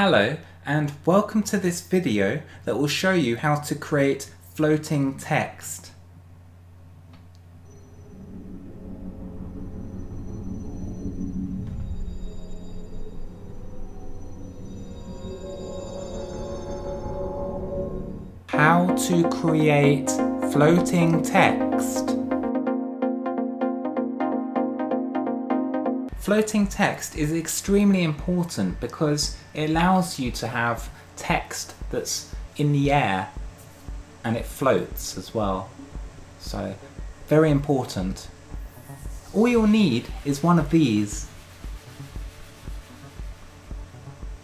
Hello and welcome to this video that will show you how to create floating text. How to create floating text. Floating text is extremely important because it allows you to have text that's in the air and it floats as well. So, very important. All you'll need is one of these.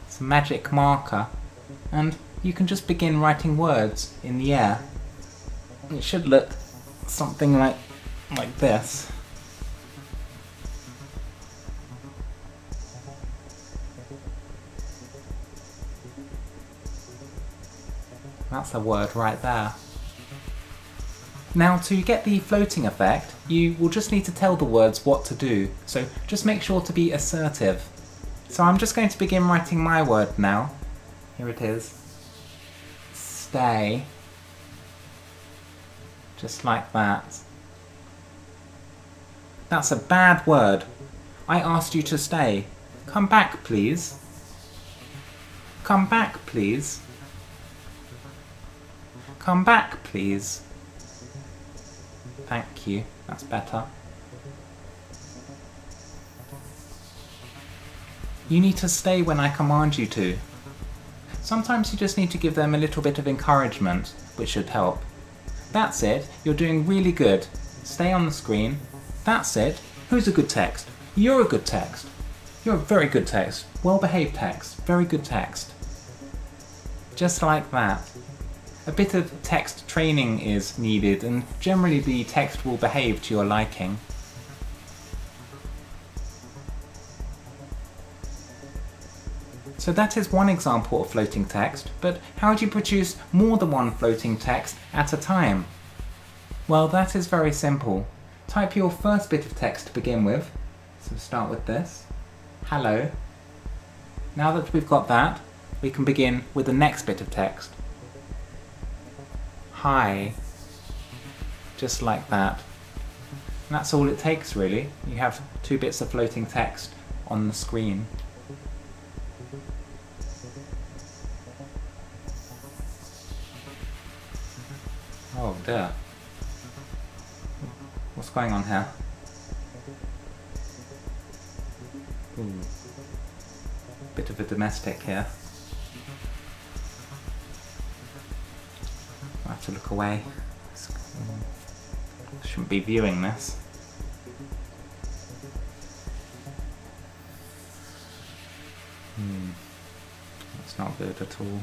It's a magic marker and you can just begin writing words in the air. It should look something like like this. That's a word right there. Now to get the floating effect, you will just need to tell the words what to do, so just make sure to be assertive. So I'm just going to begin writing my word now. Here it is. Stay. Just like that. That's a bad word. I asked you to stay. Come back, please. Come back, please. Come back, please. Thank you. That's better. You need to stay when I command you to. Sometimes you just need to give them a little bit of encouragement, which should help. That's it. You're doing really good. Stay on the screen. That's it. Who's a good text? You're a good text. You're a very good text. Well-behaved text. Very good text. Just like that. A bit of text training is needed and generally the text will behave to your liking. So that is one example of floating text, but how do you produce more than one floating text at a time? Well, that is very simple. Type your first bit of text to begin with. So start with this. Hello. Now that we've got that, we can begin with the next bit of text hi, just like that. And that's all it takes really. You have two bits of floating text on the screen. Oh dear. What's going on here? Ooh. Bit of a domestic here. To look away. Shouldn't be viewing this. Hmm. That's not good at all.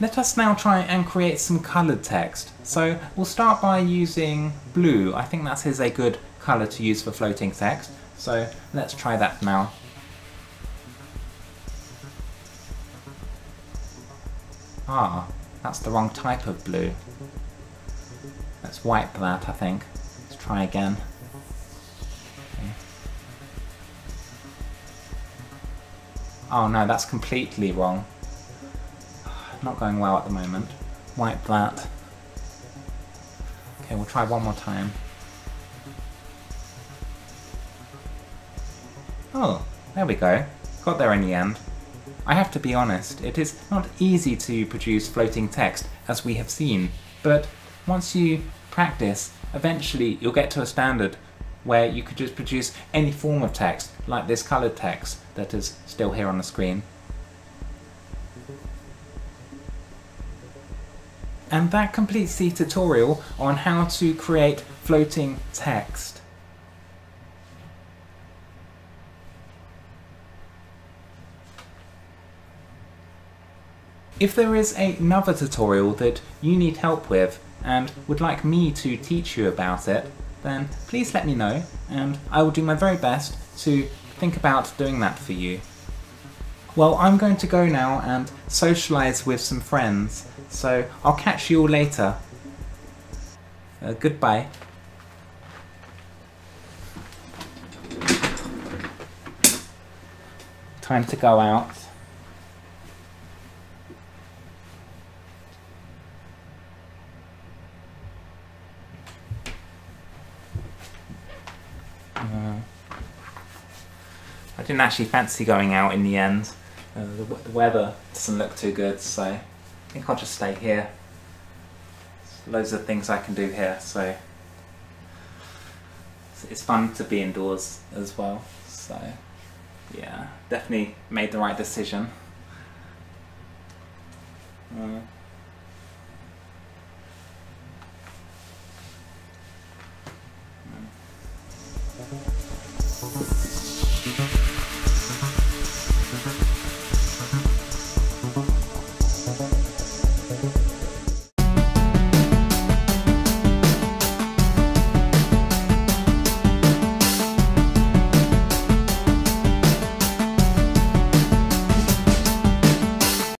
Let us now try and create some coloured text. So we'll start by using blue. I think that is a good colour to use for floating text. So let's try that now. Ah, that's the wrong type of blue. Let's wipe that, I think. Let's try again. Okay. Oh no, that's completely wrong. Not going well at the moment. Wipe that. Okay, we'll try one more time. Oh, there we go. Got there in the end. I have to be honest, it is not easy to produce floating text, as we have seen, but once you practice, eventually you'll get to a standard where you could just produce any form of text, like this coloured text that is still here on the screen. And that completes the tutorial on how to create floating text. If there is another tutorial that you need help with and would like me to teach you about it, then please let me know and I will do my very best to think about doing that for you. Well, I'm going to go now and socialise with some friends, so I'll catch you all later. Uh, goodbye. Time to go out. Uh, I didn't actually fancy going out in the end. Uh, the, the weather doesn't look too good, so I think I'll just stay here. There's loads of things I can do here, so it's- fun to be indoors as well. So yeah, definitely made the right decision. Uh,